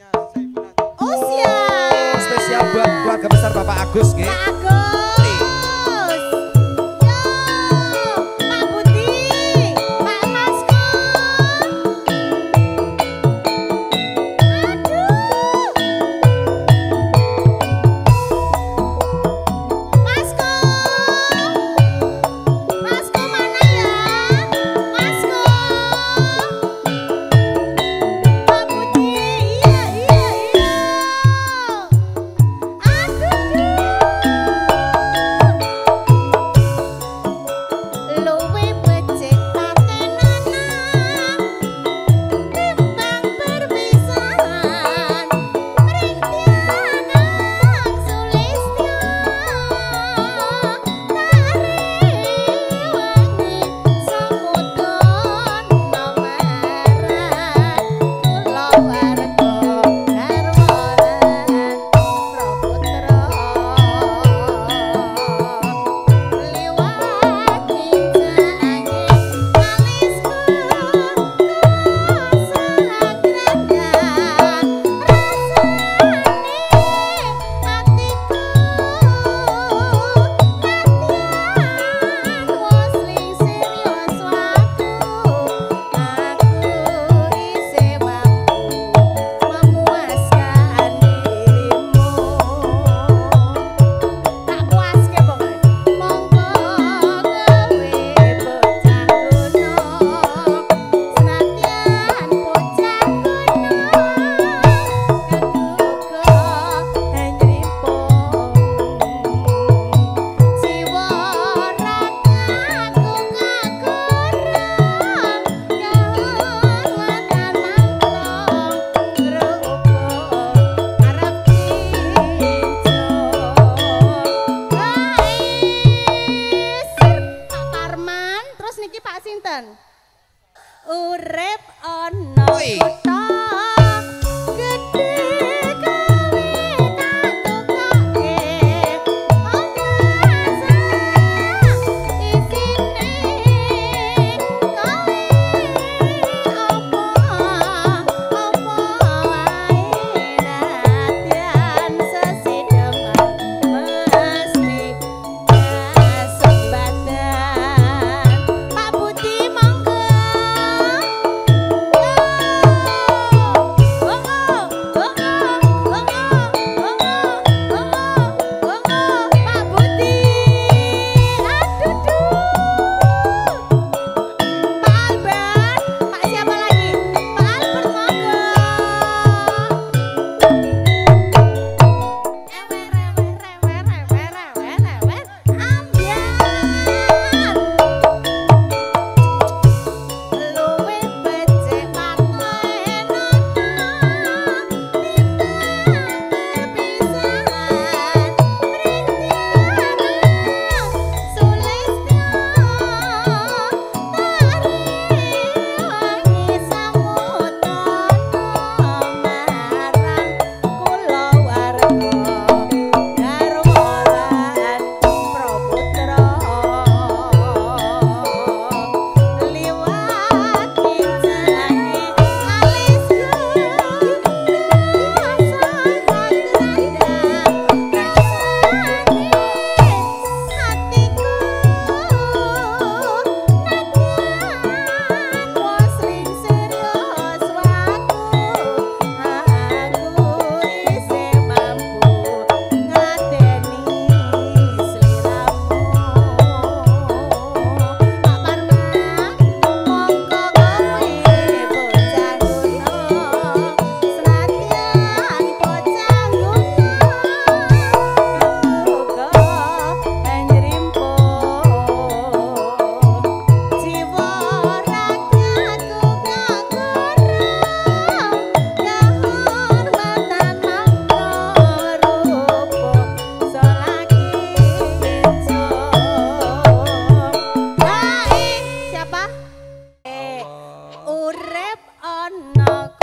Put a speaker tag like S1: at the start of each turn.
S1: Oh siap.
S2: Spesial buat keluarga besar Bapak Agus, nggih.
S1: Pak Agus. urip ana